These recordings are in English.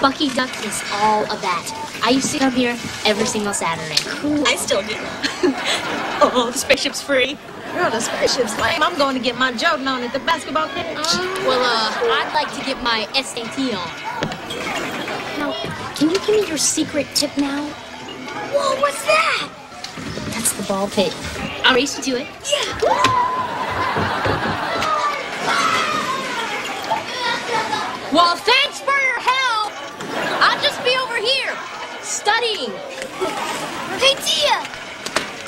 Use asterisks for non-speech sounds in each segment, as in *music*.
Bucky Duck is all of that. I used to come here every single Saturday. I still do. *laughs* oh, the spaceship's free. Girl, the spaceship's lame. I'm going to get my Jordan on at the basketball pitch. Well, uh, I'd like to get my SAT on. Now, can you give me your secret tip now? Whoa, what's that? That's the ball pit. I'll race you to it. Yeah. Well, thanks for your help. I'll just be over here, studying.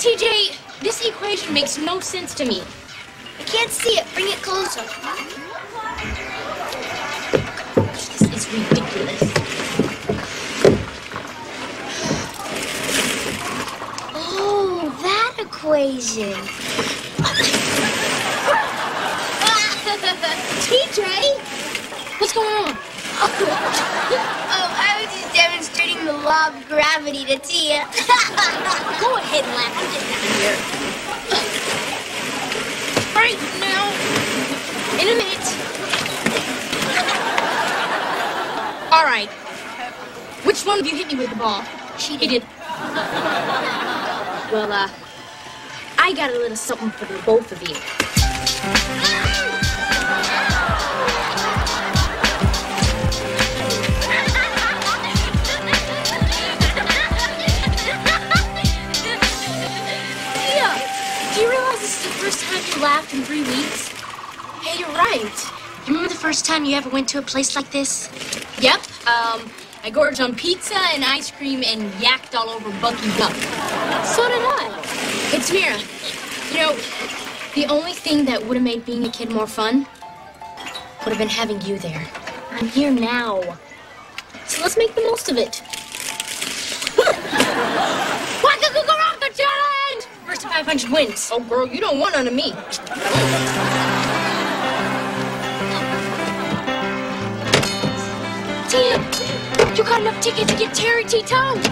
TJ, this equation makes no sense to me. I can't see it. Bring it closer. This is ridiculous. Oh, that equation. *laughs* TJ, what's going on? *laughs* Oh, demonstrating the law of gravity to Tia. *laughs* Go ahead and laugh. I'm getting out of here. Right now. In a minute. All right. Which one of you hit me with the ball? She did. Well, uh, I got a little something for the both of you. *laughs* first time you laughed in three weeks? Hey, you're right. You remember the first time you ever went to a place like this? Yep. Um, I gorged on pizza and ice cream and yacked all over Bucky Duck. So did I. It's Mira. You know, the only thing that would have made being a kid more fun would have been having you there. I'm here now. So let's make the most of it. *laughs* Waka-kukaraka challenge! First to 500 wins. Oh, girl, you don't want none of me. Tia, you got enough tickets to get Terry T. Toad.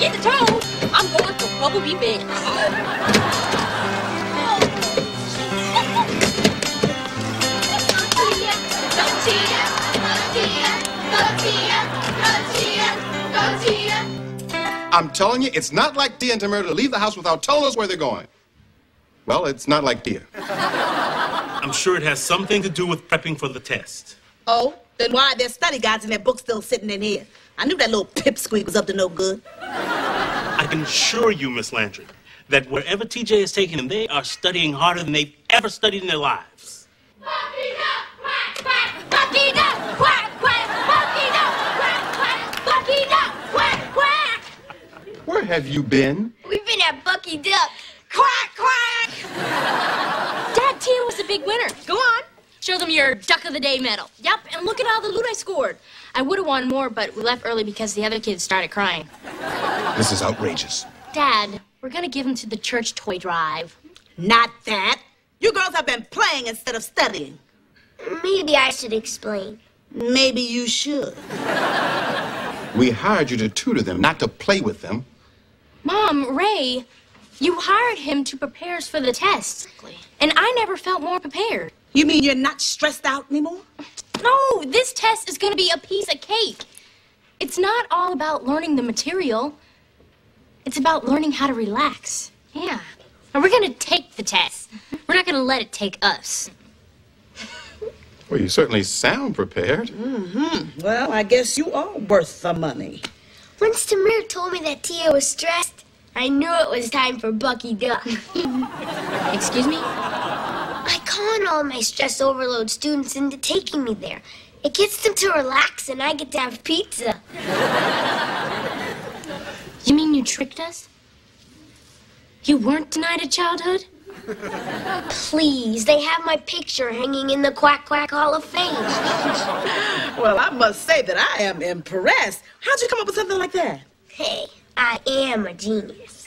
Get the toad. I'm going for Bumblebee Bench. I'm telling you, it's not like Tia and Tamera to leave the house without telling us where they're going. Well, it's not like Tia. I'm sure it has something to do with prepping for the test. Oh, then why are there study guides in that book still sitting in here? I knew that little pipsqueak was up to no good. I can assure you, Miss Landry, that wherever TJ is taking them, they are studying harder than they've ever studied in their lives. Bucky Duck, quack, quack! Bucky Duck, quack, quack! Bucky Duck, quack, quack! Bucky Duck, quack, quack! Where have you been? We've been at Bucky Duck. Quack, quack! Dad, Tia was the big winner. Go on. Show them your Duck of the Day medal. Yep, and look at all the loot I scored. I would have won more, but we left early because the other kids started crying. This is outrageous. Dad, we're gonna give them to the church toy drive. Not that. You girls have been playing instead of studying. Maybe I should explain. Maybe you should. We hired you to tutor them, not to play with them. Mom, Ray, you hired him to prepare us for the test. And I never felt more prepared. You mean you're not stressed out anymore? No, this test is going to be a piece of cake. It's not all about learning the material. It's about learning how to relax. Yeah. And we're going to take the test. We're not going to let it take us. Well, you certainly sound prepared. Mm-hmm. Well, I guess you are worth the money. Once Tamera told me that Tia was stressed, I knew it was time for Bucky Duck. *laughs* Excuse me? I con all my stress overload students into taking me there. It gets them to relax and I get to have pizza. You mean you tricked us? You weren't denied a childhood? Please, they have my picture hanging in the Quack Quack Hall of Fame. Well, I must say that I am impressed. How'd you come up with something like that? Hey, I am a genius.